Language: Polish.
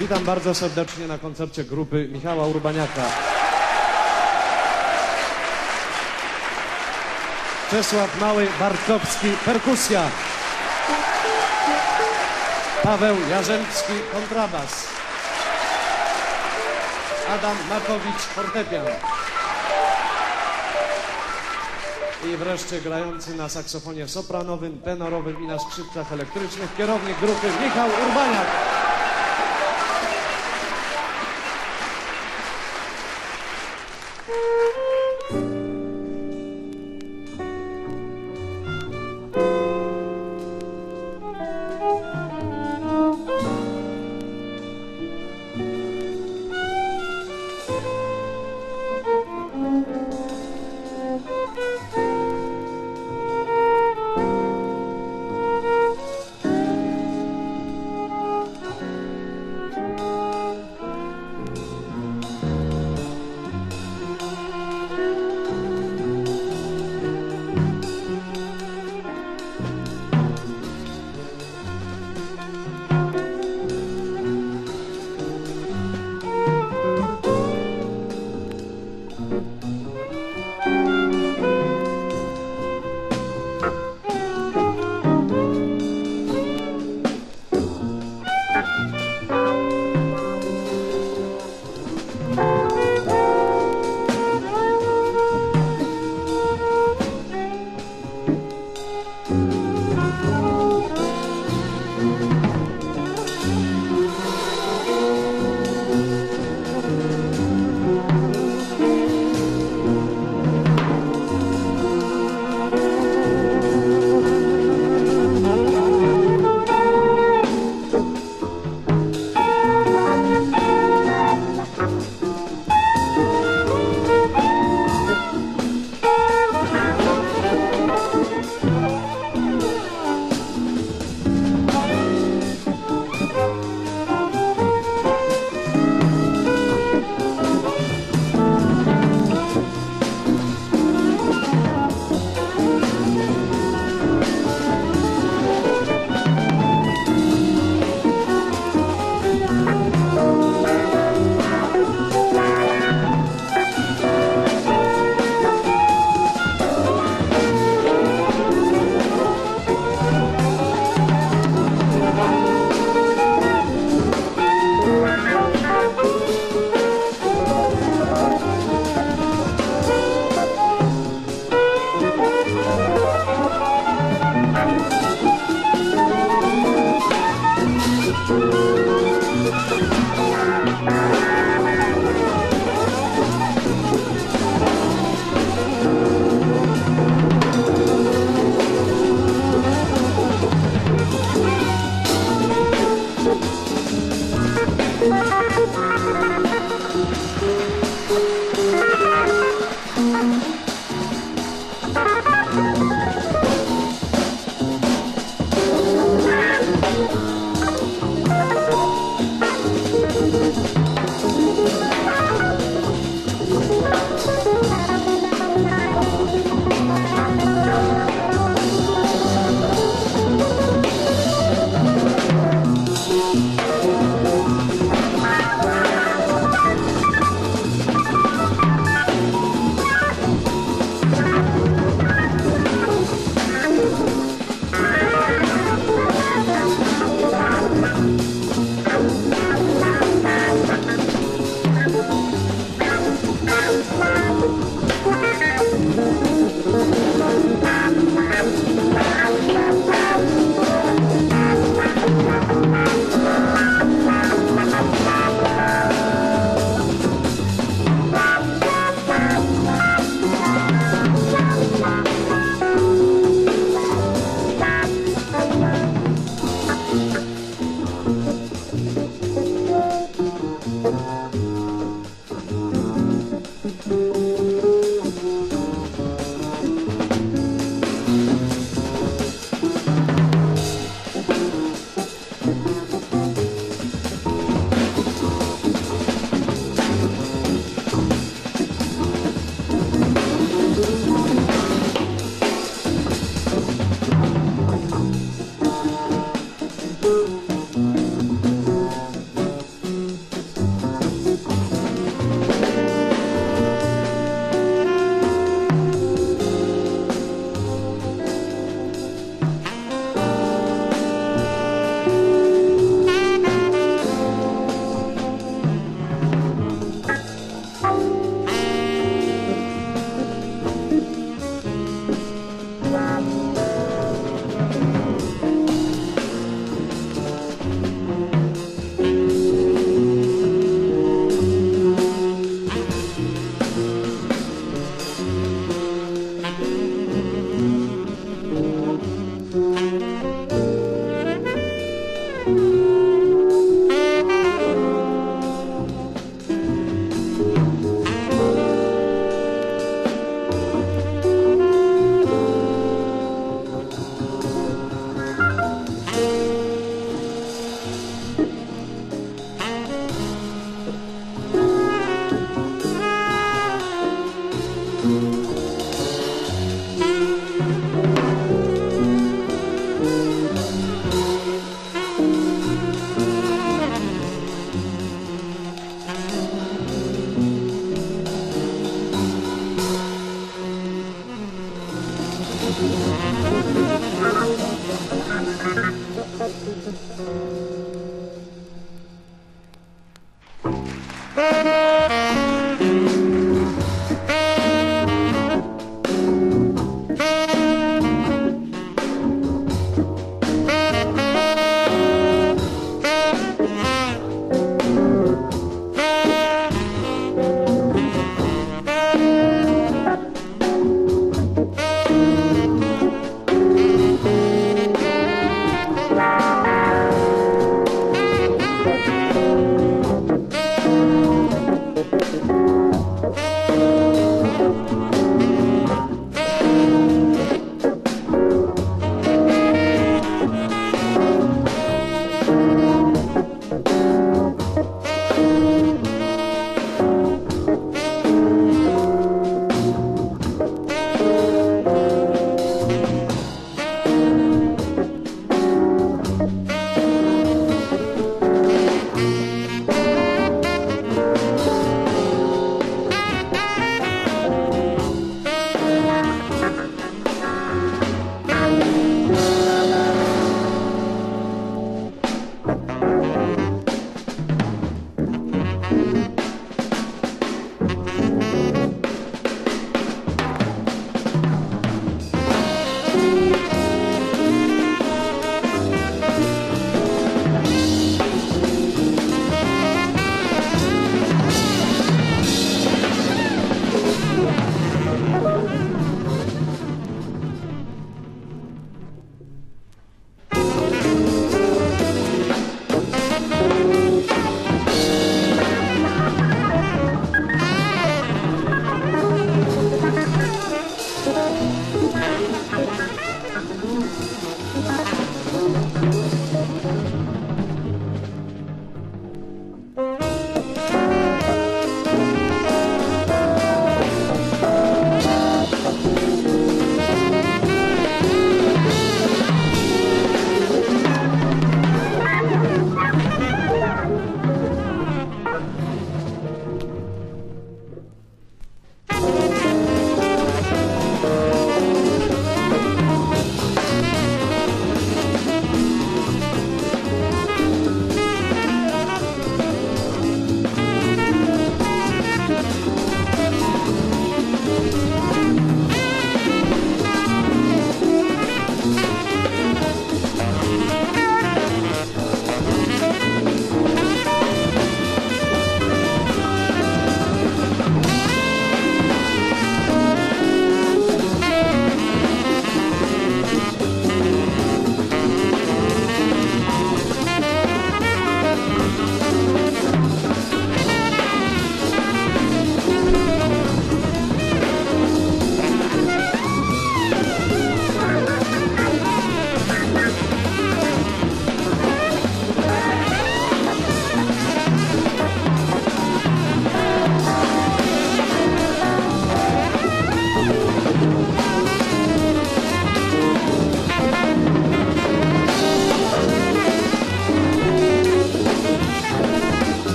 Witam bardzo serdecznie na koncercie grupy Michała Urbaniaka. Czesław Mały Bartkowski, perkusja. Paweł Jarzębski, kontrabas. Adam Makowicz, fortepian. I wreszcie grający na saksofonie sopranowym, tenorowym i na skrzypcach elektrycznych kierownik grupy Michał Urbaniak.